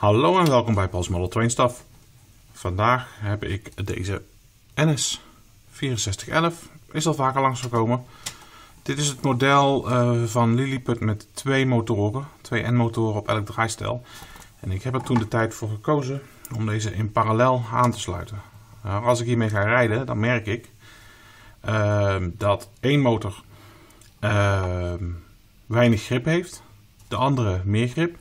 Hallo en welkom bij Pas Model Train Stuff. Vandaag heb ik deze NS 6411. Is al vaker langsgekomen. Dit is het model uh, van Lilliput met twee motoren, twee N-motoren op elk draaistel. En ik heb er toen de tijd voor gekozen om deze in parallel aan te sluiten. Uh, als ik hiermee ga rijden, dan merk ik uh, dat één motor ehm, weinig grip heeft, de andere meer grip.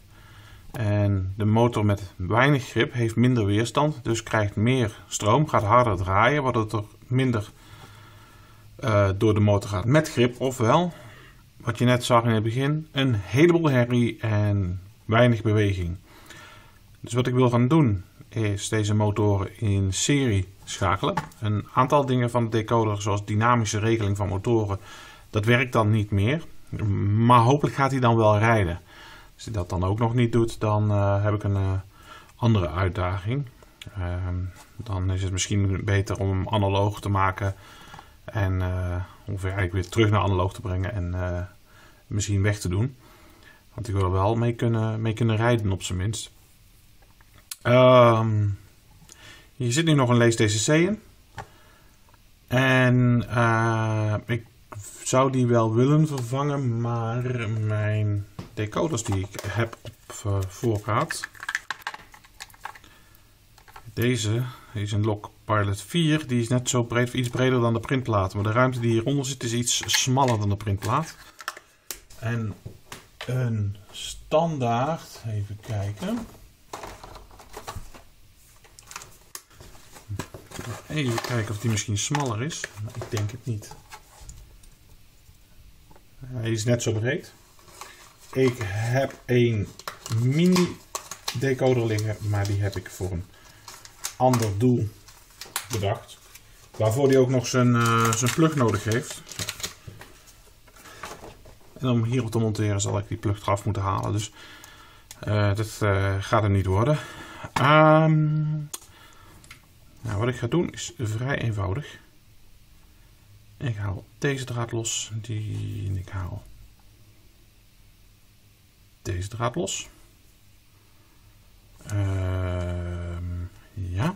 En de motor met weinig grip heeft minder weerstand, dus krijgt meer stroom, gaat harder draaien, waardoor er minder uh, door de motor gaat met grip. Ofwel, wat je net zag in het begin, een heleboel herrie en weinig beweging. Dus wat ik wil gaan doen, is deze motoren in serie schakelen. Een aantal dingen van de decoder, zoals dynamische regeling van motoren, dat werkt dan niet meer. Maar hopelijk gaat hij dan wel rijden. Als hij dat dan ook nog niet doet, dan uh, heb ik een uh, andere uitdaging. Uh, dan is het misschien beter om hem analoog te maken en ongeveer eigenlijk weer terug naar analoog te brengen en misschien weg te doen. Want ik wil er wel mee kunnen, mee kunnen rijden op zijn minst. Um, hier zit nu nog een lees DCC in. En ik zou die wel willen vervangen, maar mijn decoders die ik heb op uh, voorraad. Deze is een Lock Pilot 4. Die is net zo breed, iets breder dan de printplaat. Maar de ruimte die hieronder zit is iets smaller dan de printplaat. En een standaard, even kijken. Even kijken of die misschien smaller is. Ik denk het niet. Hij is net zo breed. Ik heb een mini decoder liggen, maar die heb ik voor een ander doel bedacht. Waarvoor die ook nog zijn, uh, zijn plug nodig heeft. En om hierop te monteren zal ik die plug eraf moeten halen. Dus uh, dat uh, gaat er niet worden. Um, nou, wat ik ga doen is vrij eenvoudig. Ik haal deze draad los. Die ik haal deze draad los. Uh, ja.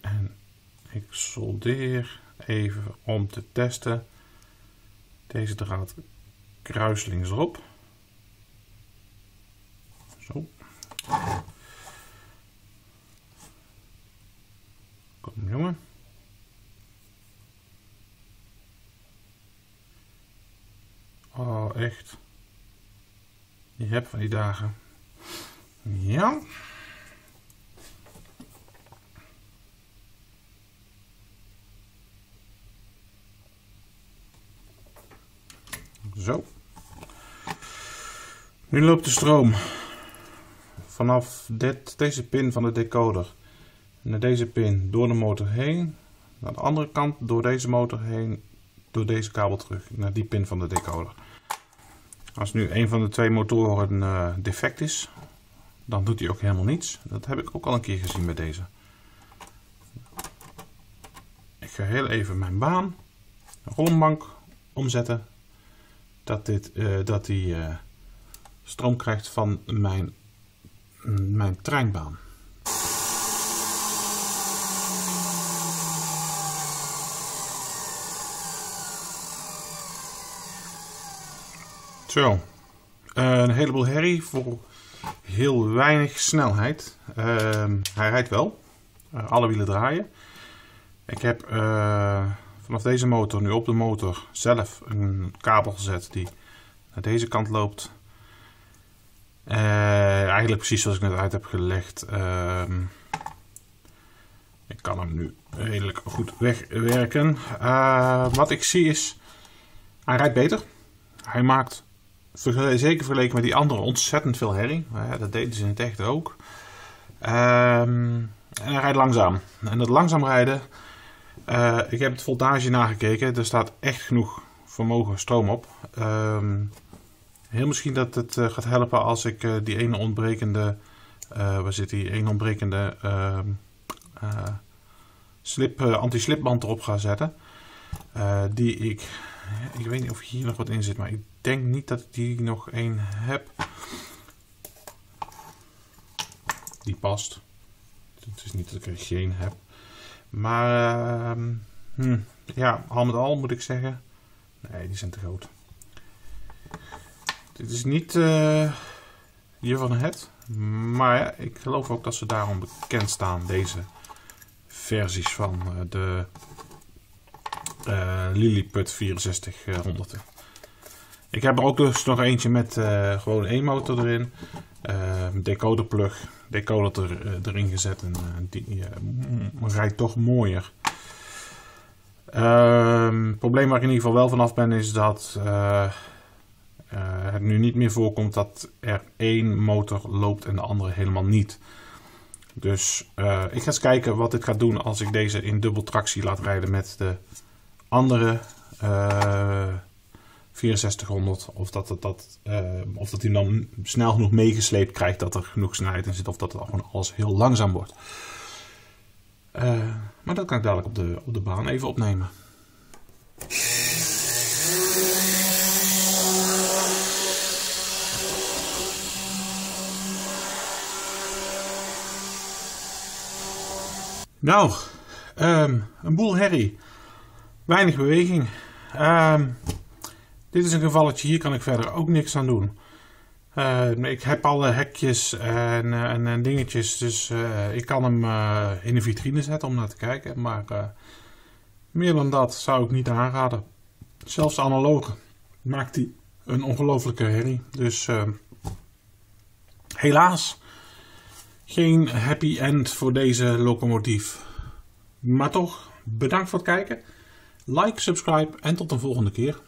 En ik soldeer even om te testen deze draad kruislings erop. Zo. Oh, echt. Je hebt van die dagen. Ja. Zo. Nu loopt de stroom vanaf dit, deze pin van de decoder naar deze pin door de motor heen. Naar de andere kant door deze motor heen, door deze kabel terug naar die pin van de decoder. Als nu een van de twee motoren uh, defect is, dan doet hij ook helemaal niets. Dat heb ik ook al een keer gezien bij deze. Ik ga heel even mijn baan, rollenbank omzetten. Dat, dit, uh, dat die uh, stroom krijgt van mijn, mijn treinbaan. Zo, een heleboel herrie voor heel weinig snelheid. Uh, hij rijdt wel, uh, alle wielen draaien. Ik heb uh, vanaf deze motor nu op de motor zelf een kabel gezet die naar deze kant loopt. Eh, eigenlijk precies zoals ik net uit heb gelegd. Ehm, ik kan hem nu redelijk goed wegwerken. wat ik zie is, hij rijdt beter. Hij maakt zeker vergeleken met die andere ontzettend veel herrie. Ja, dat deden ze in het echt ook. Um, en hij rijdt langzaam. En dat langzaam rijden, uh, ik heb het voltage nagekeken. Er staat echt genoeg vermogen stroom op. Um, heel misschien dat het uh, gaat helpen als ik uh, die ene ontbrekende, waar zit die ene ontbrekende ehm, slip, anti-slipband erop ga zetten. die ik Ik weet niet of hier nog wat in zit, maar ik denk niet dat ik die nog één heb. Die past. Het is niet dat ik er geen heb. Maar uh, hm, ja, al met al moet ik zeggen. Nee, die zijn te groot. Dit is niet uh, hier van het. Maar ik geloof ook dat ze daarom bekend staan, deze versies van uh, de Lilliput 6400. Ik heb er ook dus nog eentje met uh, gewoon één motor erin. Uh, decoder er, erin gezet en die rijdt toch mooier. Ehm, probleem waar ik in ieder geval wel vanaf ben is dat het nu niet meer voorkomt dat er één motor loopt en de andere helemaal niet. Dus ik ga eens kijken wat dit gaat doen als ik deze in dubbel tractie laat rijden met de andere uh, eh, 6400. Of dat, het, dat, uh, of dat hij dan snel genoeg meegesleept krijgt dat er genoeg snelheid in zit. Of dat het gewoon alles heel langzaam wordt. Uh, maar dat kan ik dadelijk op de, op de baan even opnemen. Nou, um, een boel herrie. Weinig beweging. Uh, dit is een gevalletje, hier kan ik verder ook niks aan doen. Uh, ik heb alle hekjes en, eh, en, dingetjes, dus uh, ik kan hem in de vitrine zetten om naar te kijken. Maar meer dan dat zou ik niet aanraden. Zelfs analoog maakt hij een ongelofelijke herrie. Dus helaas geen happy end voor deze locomotief. Maar toch, bedankt voor het kijken. Like, subscribe en tot de volgende keer.